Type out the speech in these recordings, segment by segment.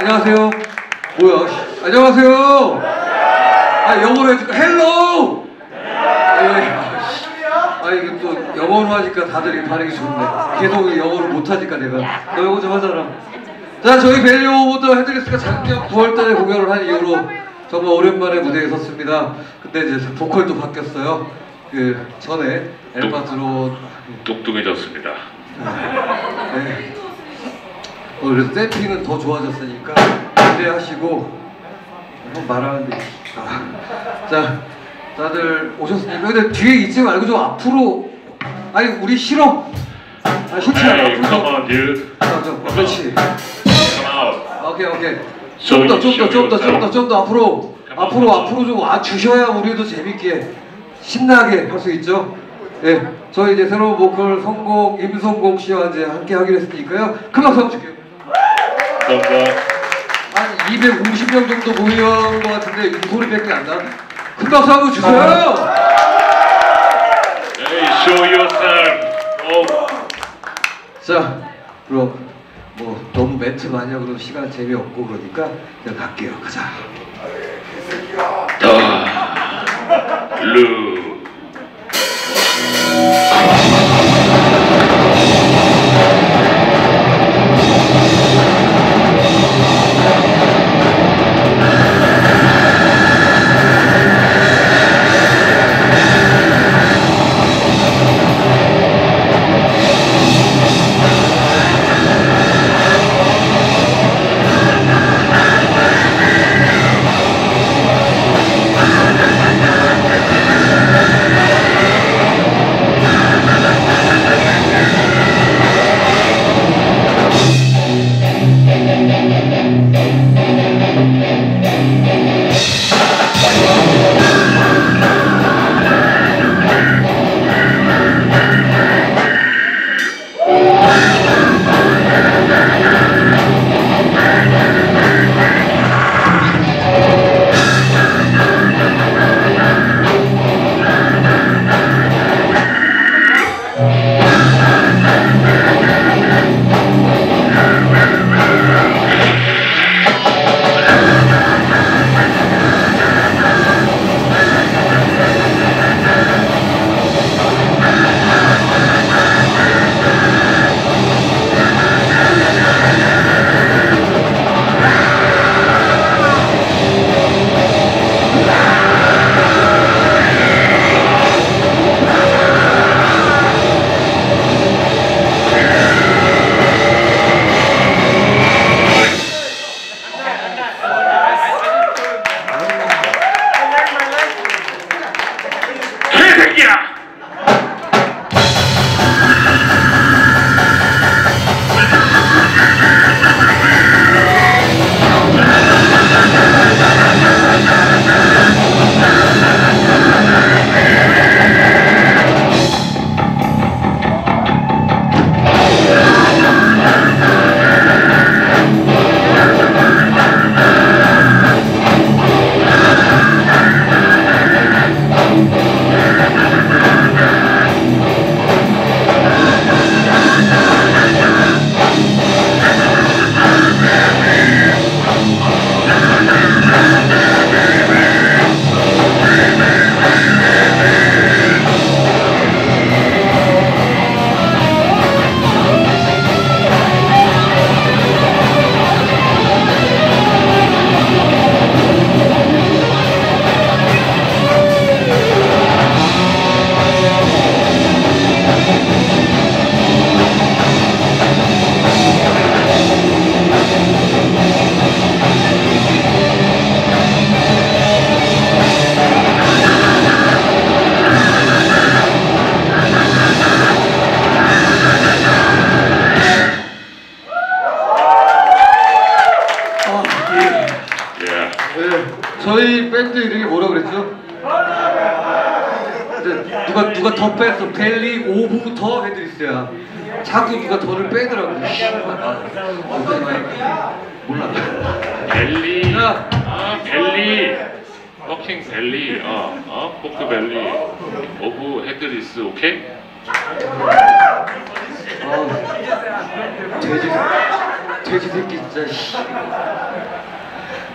안녕하세요. 뭐야? 씨. 안녕하세요. 아 영어로 해줄까? Hello. 아 이게 또 영어로 하니까 다들 이 반응이 좋네. 계속 영어를 못하니까 내가 너 영어 좀 하잖아. 자 저희 Valley of the Headless가 작년 9월달에 공연을 한 이후로 정말 오랜만에 무대에 섰습니다. 근데 이제 보컬도 바뀌었어요. 그 전에 엘바트로 뚱뚱해졌습니다. 네. 어, 그래서 샘핑은 더 좋아졌으니까 기대하시고 한번 말하는데 아, 자 다들 오셨으니까 근데 뒤에 있지 말고 좀 앞으로 아니 우리 싫어 아 싫지 않아 Hey, come 앞으로 on, dude. 좀 어, 그렇지 Come out. 오케이 오케이 좀 더 좀 더 좀 더 좀. 더 좀 더 앞으로 앞으로 앞으로 좀 와 주셔야 우리도 재밌게 신나게 할 수 있죠. 예, 저희 이제 새로운 보컬 성공 임성공 씨와 이제 함께 하기로 했으니까요. 큰 박수 한번 줄게요. 감사합니다. 한 250명 정도 모인 것 같은데 이 소리밖에 안 나. 큰 박수 한번 주세요. Hey, show yourself. Oh. 자, 그럼 뭐 너무 멘트 많이 하고 그러면 시간 재미없고 그러니까 그냥 갈게요. 가자. 아, 루.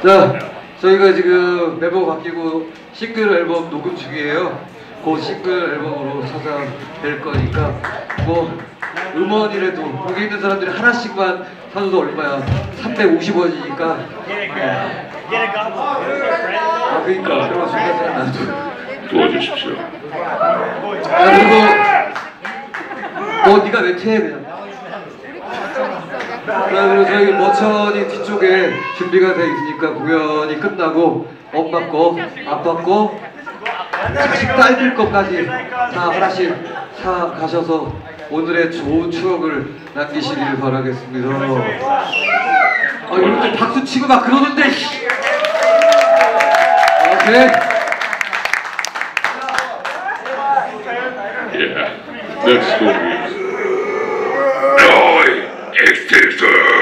자, 저희가 지금 멤버 바뀌고 싱글 앨범 녹음 중이에요. 그 싱글 앨범으로 찾아뵐 거니까 뭐 음원이라도 여기 있는 사람들이 하나씩만 사줘도 얼마야? 350원이니까. 아 그러니까 그런 나도. 도와주십시오. 아 그리고 너 네가 왜 퇴해 그냥. 자, 그리고 저희 머천이 뒤쪽에 준비가 돼 있으니까 공연이 끝나고 엄마 거, 아빠 거, 자식 딸들 것까지 다 하나씩 사 가셔서 오늘의 좋은 추억을 남기시길 바라겠습니다. 아, 이렇게 박수 치고 막 그러는데. 씨. 오케이. One is Victor!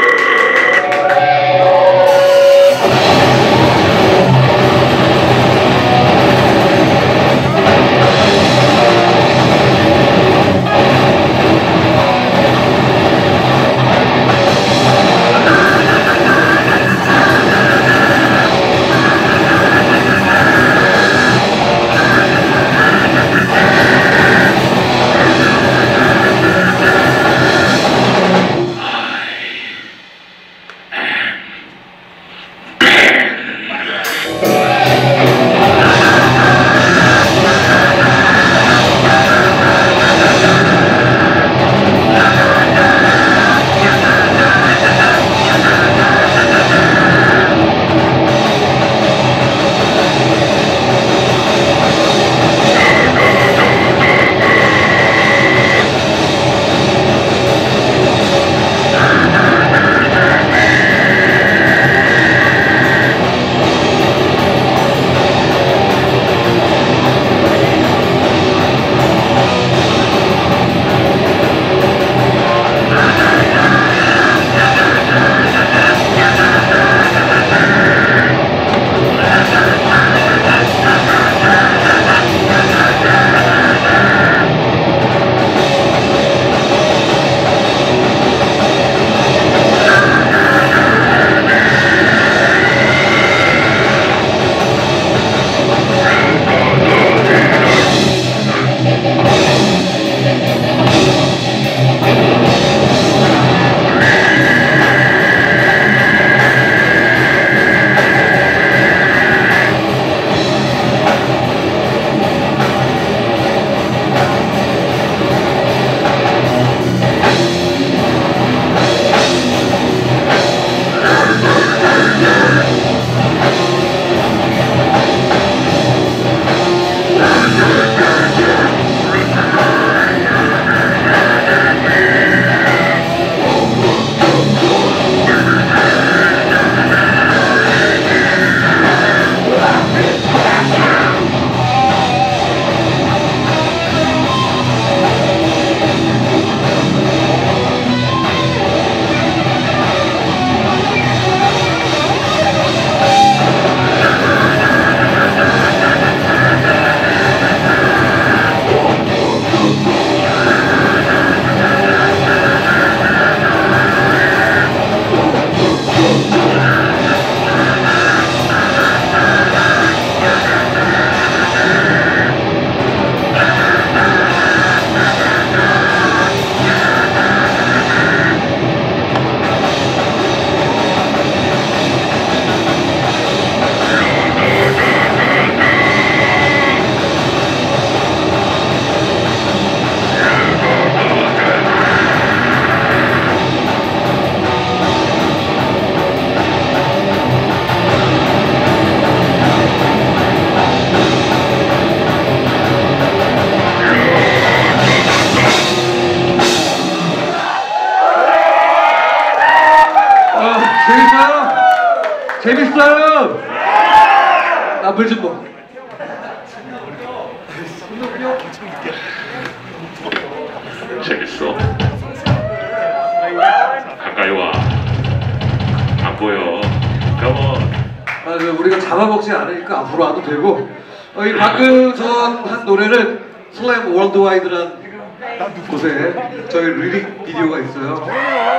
곳에 저희 리릭 비디오가 있어요.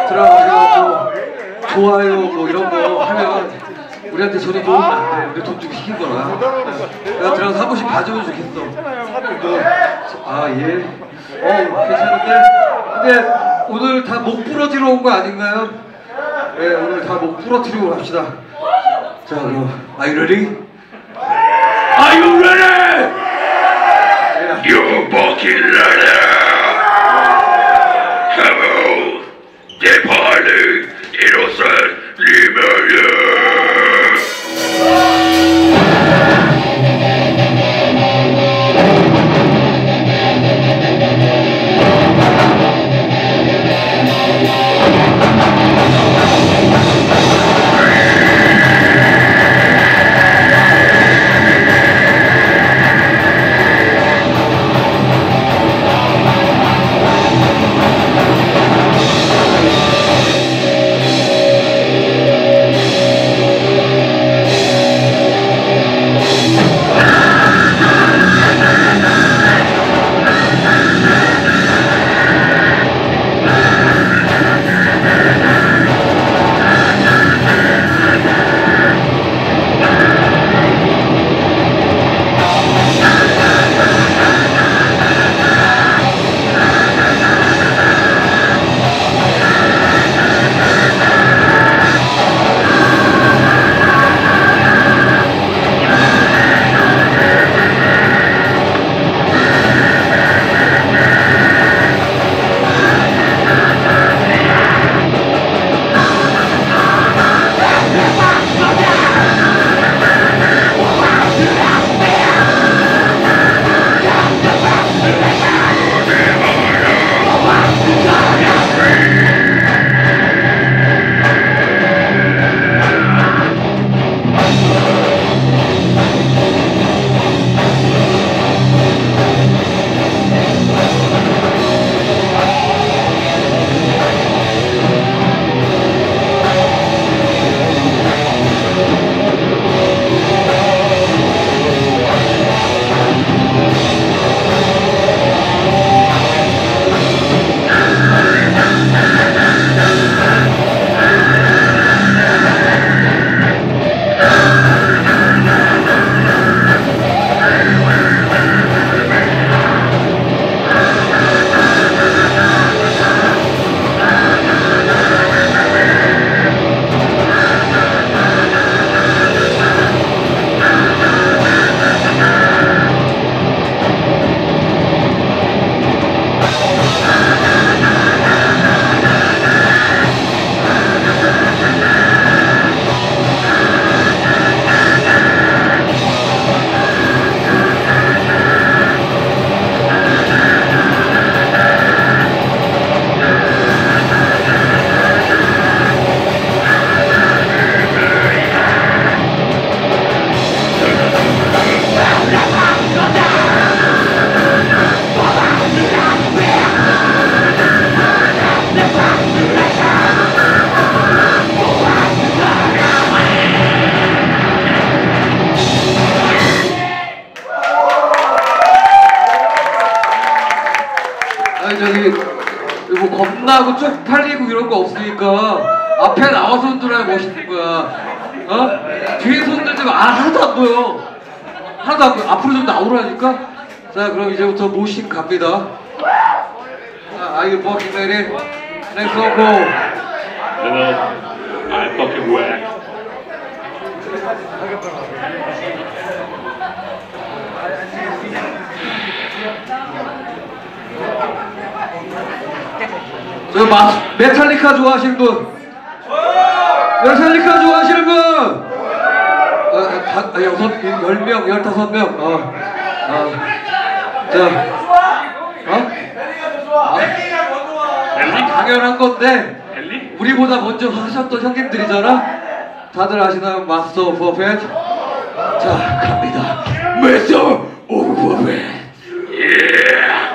들어가셔서 좋아요 뭐 이런 거 하면 우리한테 전혀 도움이 안 돼. 우리 돈 주고 시킨 거라. 내가 들어가서 한 번씩 봐주면 좋겠어. 뭐, 아 예. 어 괜찮은데. 근데 오늘 다 목 부러지러 온 거 아닌가요? 예 오늘 다 목 부러뜨리고 갑시다. 자 그럼 Are you ready? Are you ready? 예. You fucking ready? Come on, 내 이제부터 모신 갑니다. 자, are you fucking ready? Next vocal. Hello, I'm fucking whack. 저 마, 메탈리카 좋아하시는 분? 메탈리카 좋아하시는 분? 어, 다, 아, 여섯, 열 명, 열다섯 명. 어, 어. 자, 어? 아, 헬리? 당연한 건데 헬리? 우리보다 먼저 하셨던 형님들이잖아. 다들 아시나요? Master of Puppets. 자, 갑니다. Master of Puppets. 아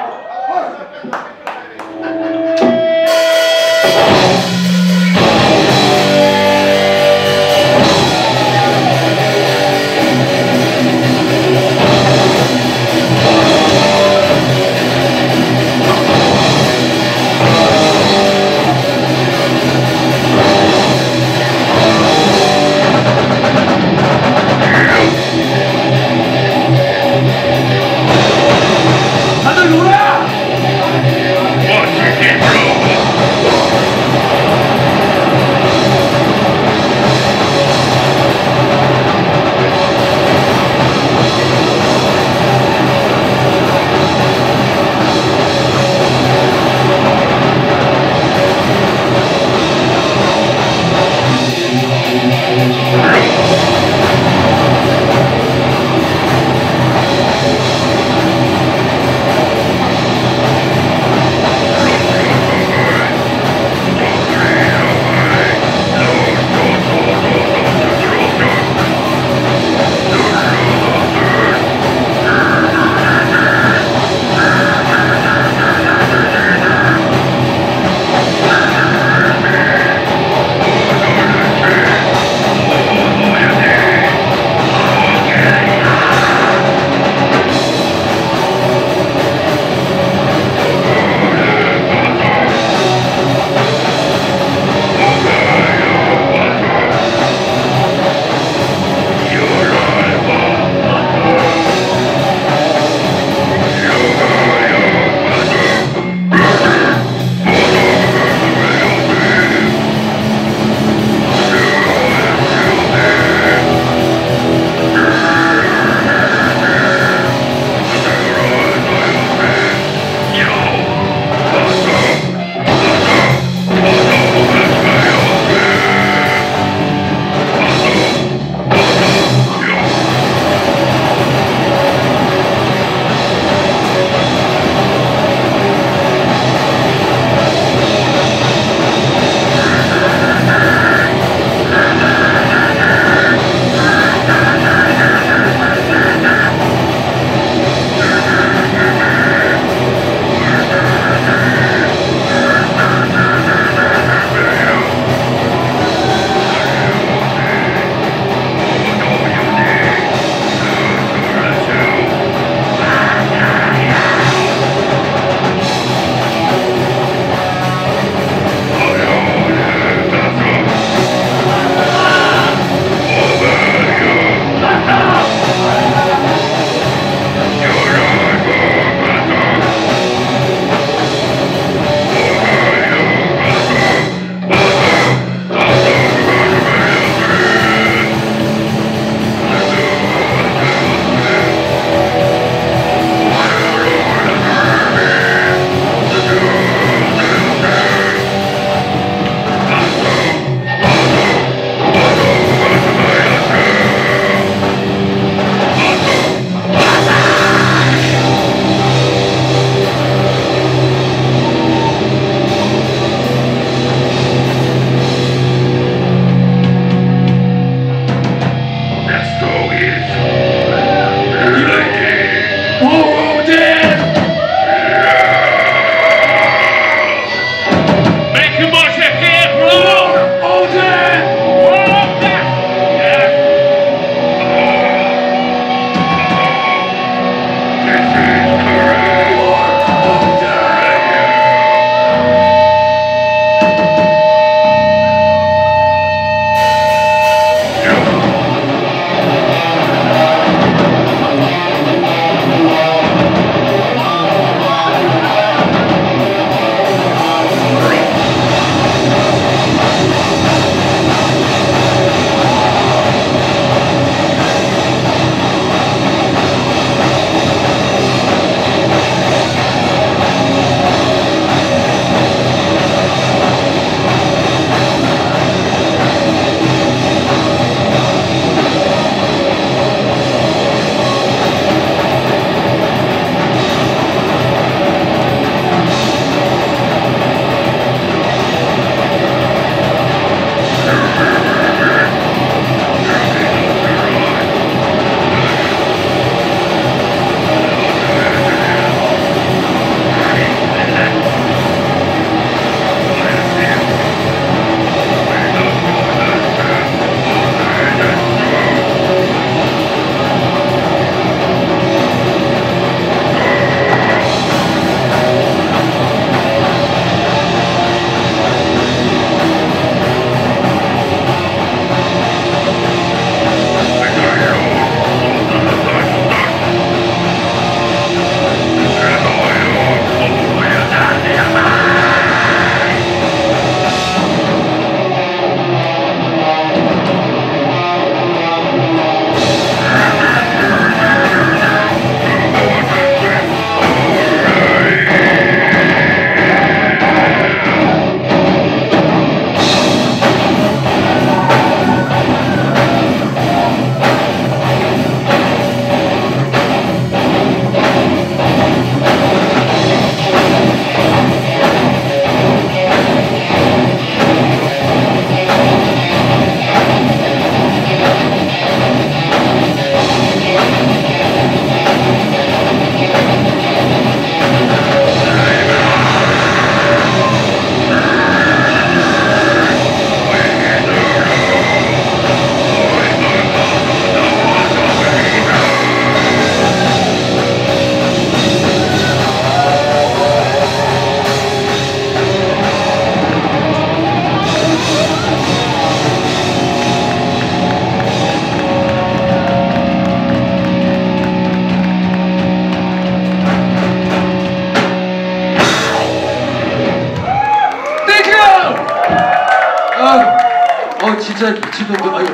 진짜 미친놈들 아유.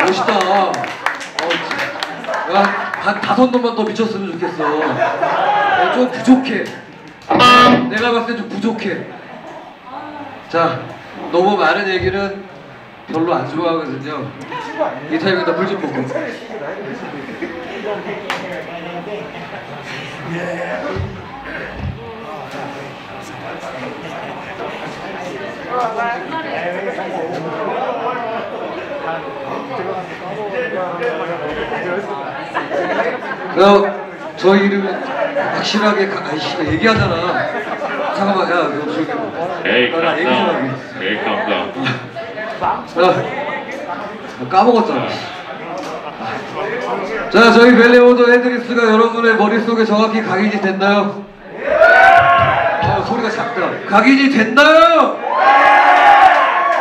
멋있다. 어, 야, 한 다섯 놈만 더 미쳤으면 좋겠어. 야, 좀 부족해. 내가 봤을 때 좀 부족해. 자 너무 많은 얘기는 별로 안 좋아하거든요. 이 타이밍에다 물좀 먹고 야, 저 이름 확실하게 가, 아이씨 얘기하잖아. 잠깐만, 야, 너 저기. 에이. 깜다 에이 깜다 야, 까먹었잖아. 자, 저희 벨레오더 헤드리스가 여러분의 머릿속에 정확히 각인이 됐나요? 아, 소리가 작다. 각인이 됐나요?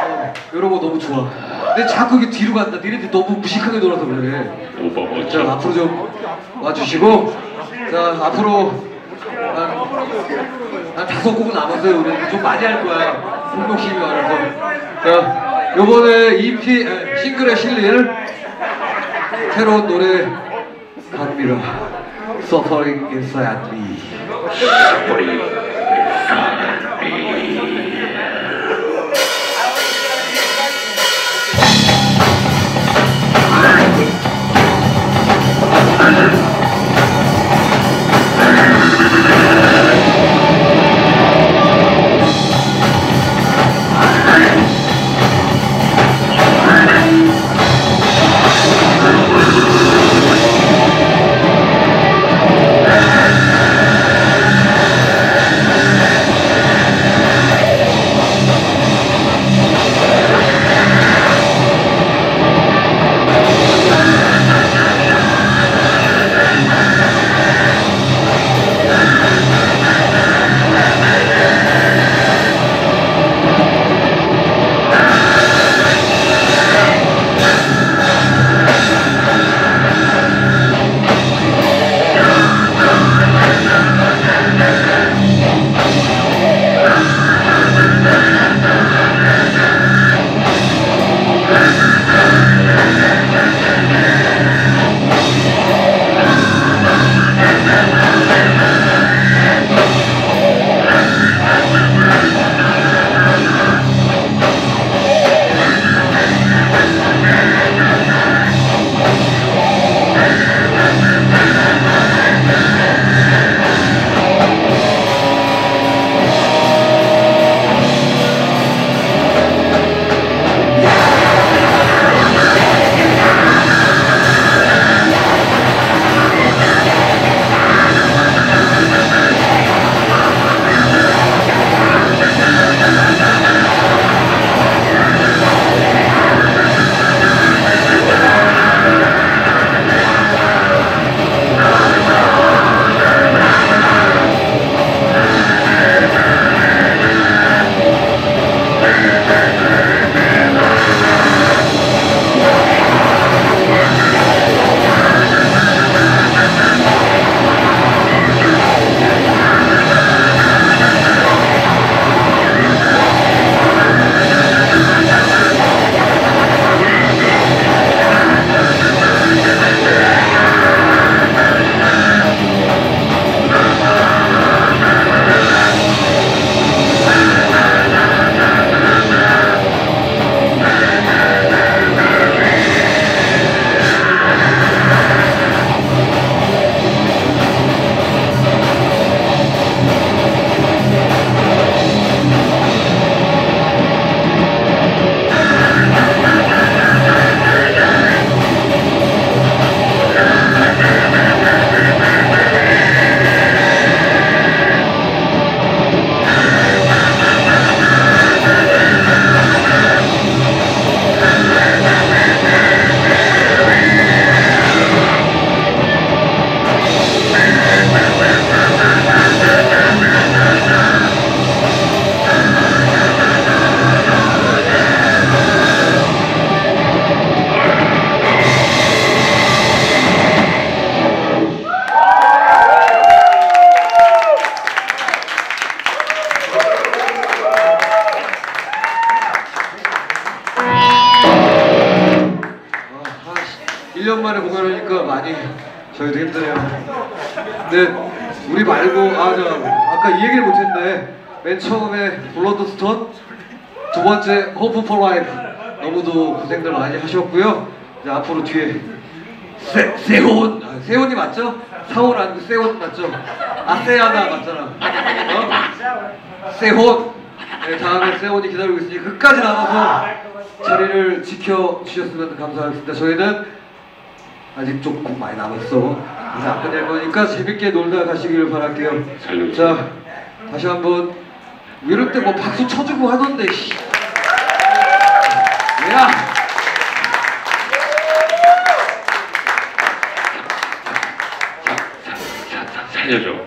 어, 거 너무 좋아. 근데 자꾸 이게 뒤로 간다. 니네들 너무 무식하게 놀아서 그래. 오버 자, 멋져 앞으로 좀 와주시고, 자, 앞으로 한, 한 다섯 곡은 남았어요. 우리 좀 많이 할 거야. 폭력심이 많아서. 자, 요번에 EP, 에, 싱글에 실릴 새로운 노래 갑니다. Suffering Inside Me. 1년 두 번째 Hope for Life 너무도 고생들 많이 하셨고요. 이제 앞으로 뒤에 세, 세혼 아, 세혼이 맞죠? 사혼 아니고 세혼 맞죠? 아세아나 맞잖아. 어? 세혼 네, 다음에 세혼이 기다리고 있으니 끝까지 남아서 자리를 지켜주셨으면 감사하겠습니다. 저희는 아직 조금 많이 남았어. 이제 안 끝낼 거니까 재밌게 놀다 가시길 바랄게요. 자, 다시 한번 이럴 때 뭐 박수 쳐주고 하던데. 씨. 야, 자, 자, 살려줘.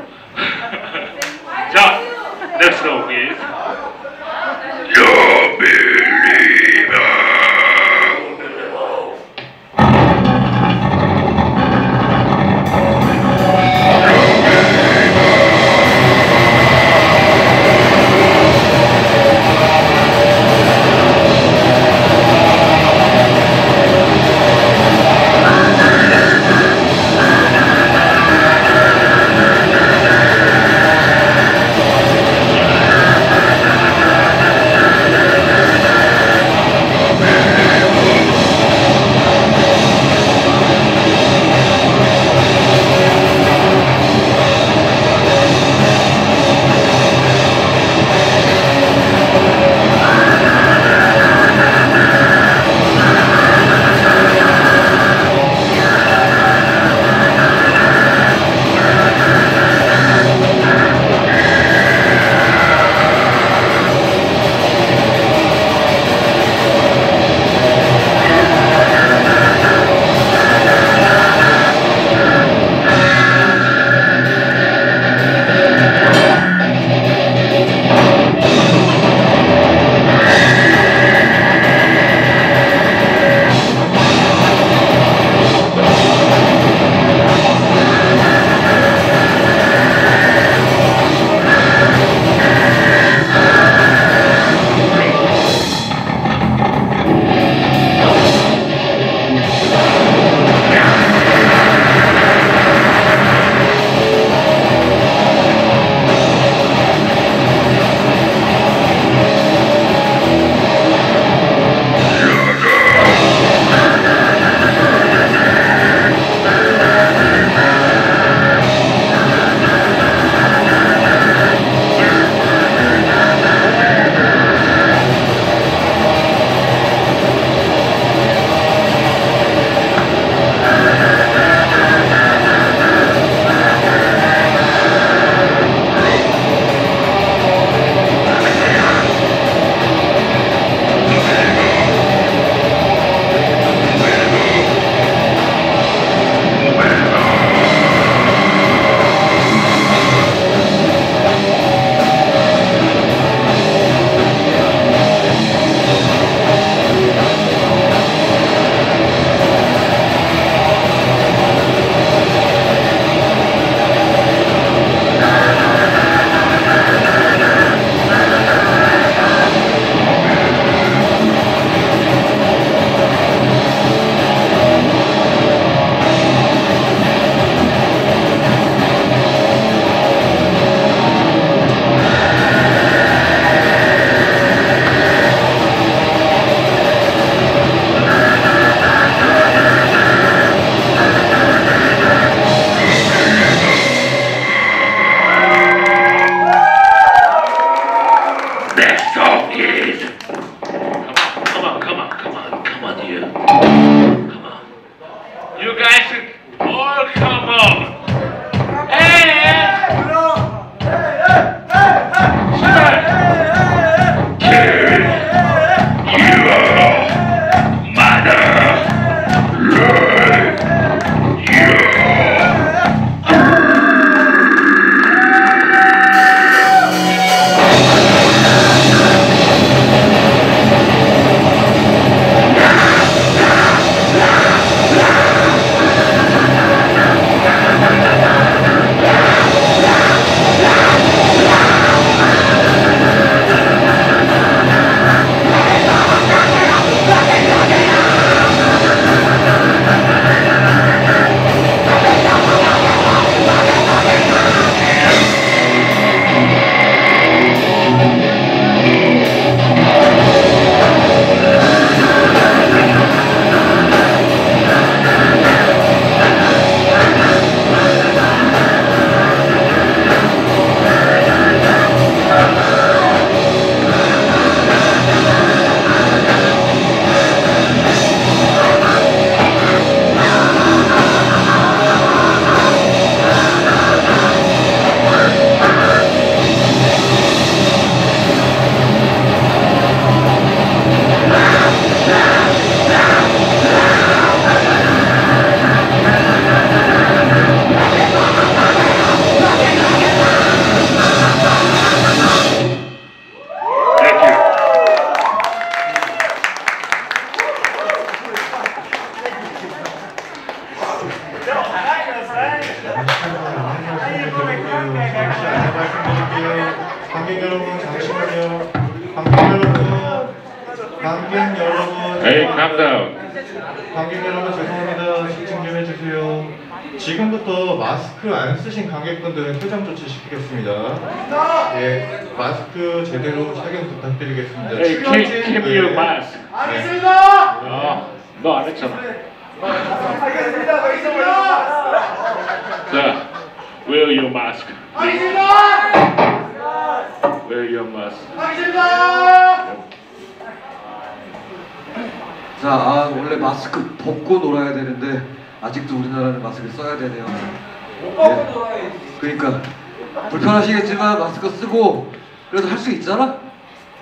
않고 그래도 할 수 있잖아?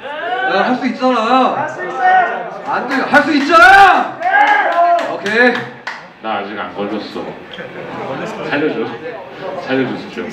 네. 할 수 있잖아. 할 수 있어요. 안 돼. 할 수 있잖아. 네. 오케이. 나 아직 안 걸렸어. 살려줘. 살려주십시오.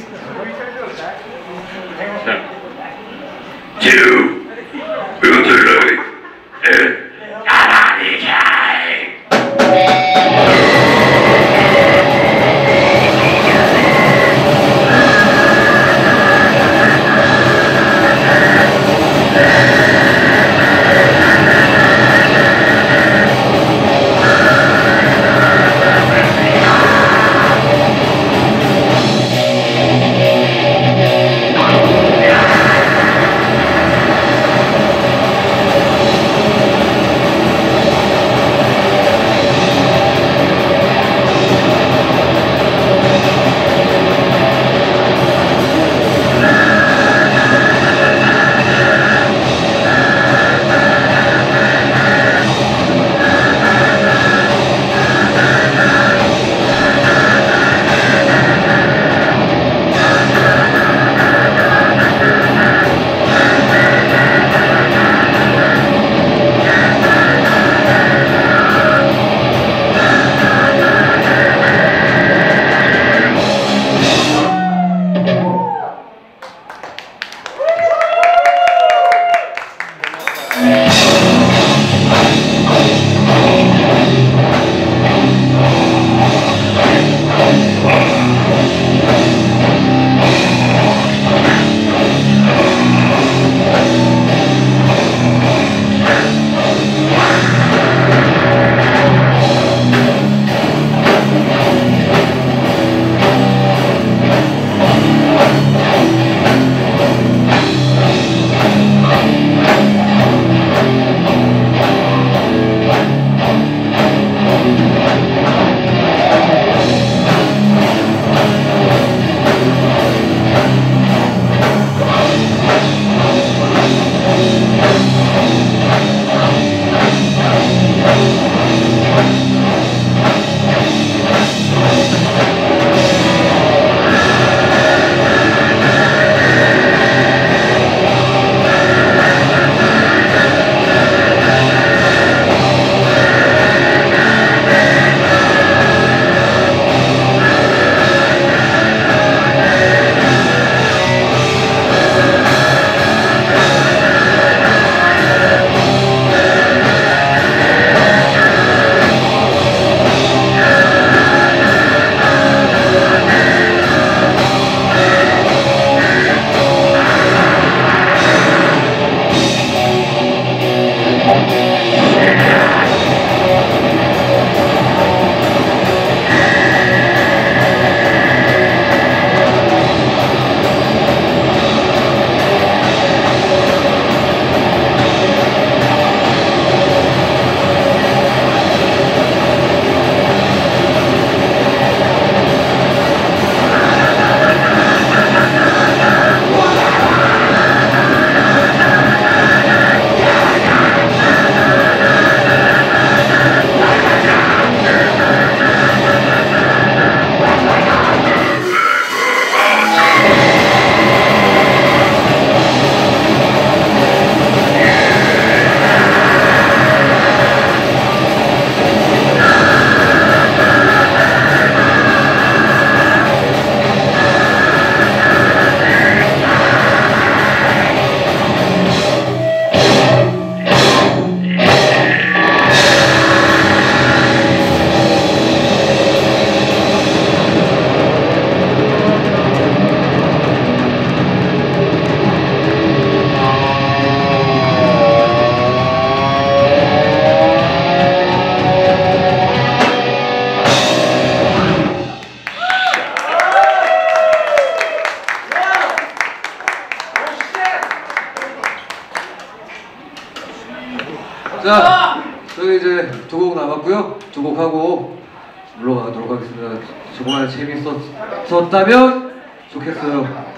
재밌었다면 좋겠어요.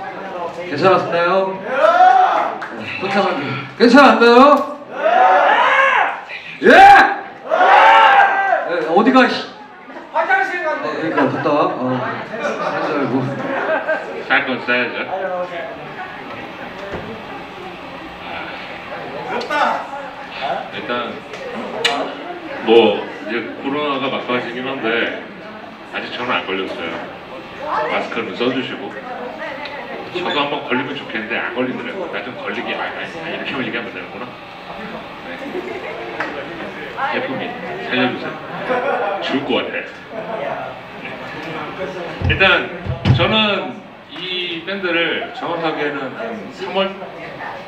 괜찮았나요? 네, 괜찮았나요? 괜찮았나요? 예! 네, 어디가? 씨. 화장실 간다. 네, 그러니까 갔다 와. 어, 하지 말고. 살건 써야죠. 일단 뭐 이제 코로나가 막바지긴 한데 아직 저는 안 걸렸어요. 마스크는 써주시고 저도 한번 걸리면 좋겠는데 안 걸리더라고요. 나 좀 걸리게 아, 아, 아, 이렇게만 얘기하면 되는구나. 네. 예쁨이 살려주세요. 죽을 것 같아. 네. 일단 저는 이 밴드를 정확하게는 한 3월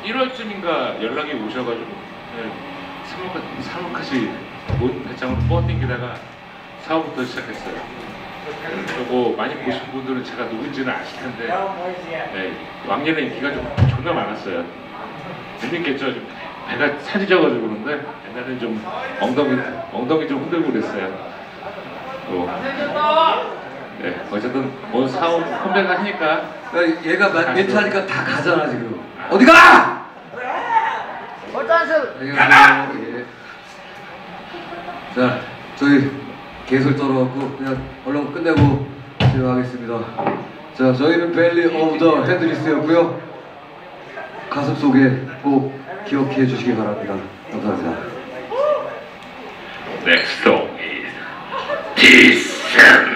1월쯤인가 연락이 오셔가지고 네, 3월, 3월까지 온 배짱을 뻗땡기다가 4월부터 시작했어요. 그리고 많이 보신 분들은 제가 누군지는 아실 텐데 네, 왕년에 인기가 좀 존나 많았어요. 재밌겠죠? 좀 배가 살이져가지고 그런데 옛날에는 좀 엉덩이, 엉덩이 좀 흔들고 그랬어요. 또, 네, 어쨌든 뭐 사업 컴백을 하니까 야, 얘가 마- 멘트 하니까 다 가잖아 지금. 어디 가? 안녕하세요. 예. 자, 저희 개술 떨어갖고 그냥 얼른 끝내고 진행하겠습니다. 자, 저희는 Valley of the Headless였고요. 가슴 속에 꼭 기억해 주시기 바랍니다. 감사합니다. Next song is Descent.